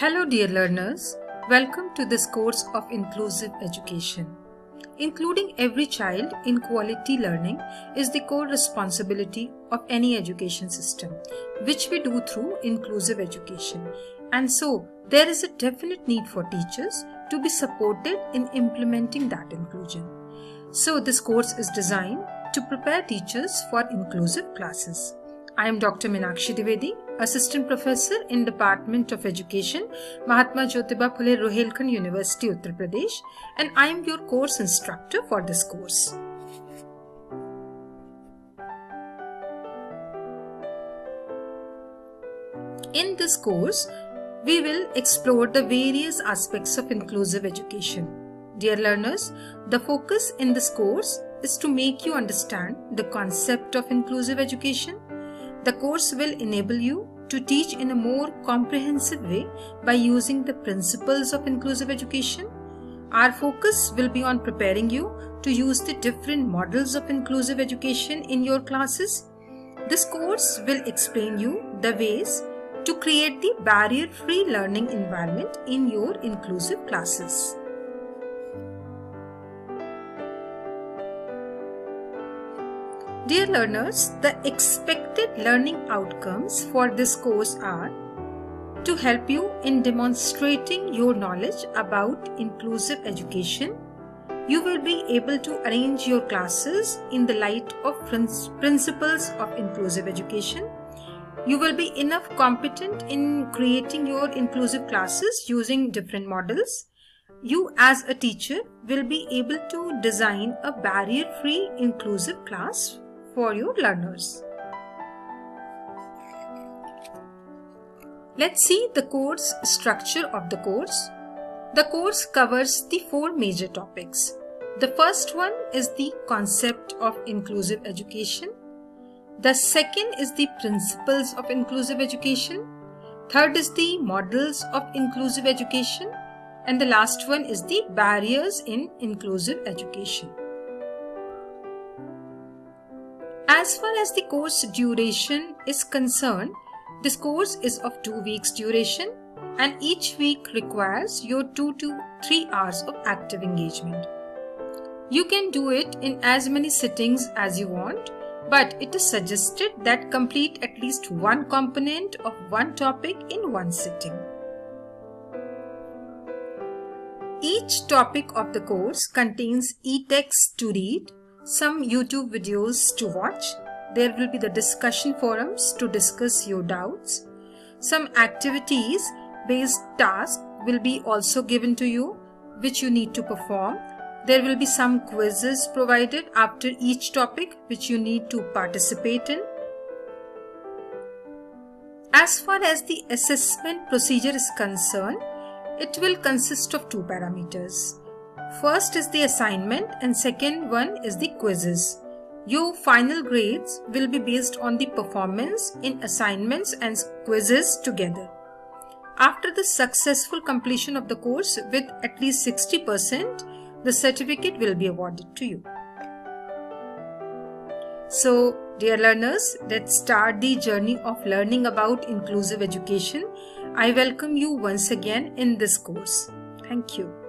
Hello, dear learners. Welcome to this course of inclusive education. Including every child in quality learning is the core responsibility of any education system, which we do through inclusive education. And so, there is a definite need for teachers to be supported in implementing that inclusion. So, this course is designed to prepare teachers for inclusive classes. I am Dr. Meenakshi Dwivedi, Assistant Professor in Department of Education, Mahatma Jyotiba Phule Rohilkhand University, Uttar Pradesh, and I am your course instructor for this course. In this course, we will explore the various aspects of inclusive education. Dear learners, the focus in this course is to make you understand the concept of inclusive education the course will enable you to teach in a more comprehensive way by using the principles of inclusive education. Our focus will be on preparing you to use the different models of inclusive education in your classes. This course will explain you the ways to create the barrier-free learning environment in your inclusive classes. Dear learners, the expected learning outcomes for this course are to help you in demonstrating your knowledge about inclusive education. You will be able to arrange your classes in the light of principles of inclusive education. You will be enough competent in creating your inclusive classes using different models. You as a teacher will be able to design a barrier-free inclusive class for your learners. Let's see the course structure of the course. The course covers the four major topics. The first one is the concept of inclusive education. The second is the principles of inclusive education. Third is the models of inclusive education. And the last one is the barriers in inclusive education. As far as the course duration is concerned, this course is of 2 weeks duration and each week requires your 2 to 3 hours of active engagement. You can do it in as many sittings as you want, but it is suggested that complete at least one component of one topic in one sitting. Each topic of the course contains e-text to read some YouTube videos to watch. There will be the discussion forums to discuss your doubts. Some activities based tasks will be also given to you which you need to perform. There will be some quizzes provided after each topic which you need to participate in. As far as the assessment procedure is concerned, it will consist of two parameters. First is the assignment and second one is the quizzes. Your final grades will be based on the performance in assignments and quizzes together. After the successful completion of the course with at least 60%, the certificate will be awarded to you. So, dear learners, let's start the journey of learning about inclusive education. I welcome you once again in this course. Thank you.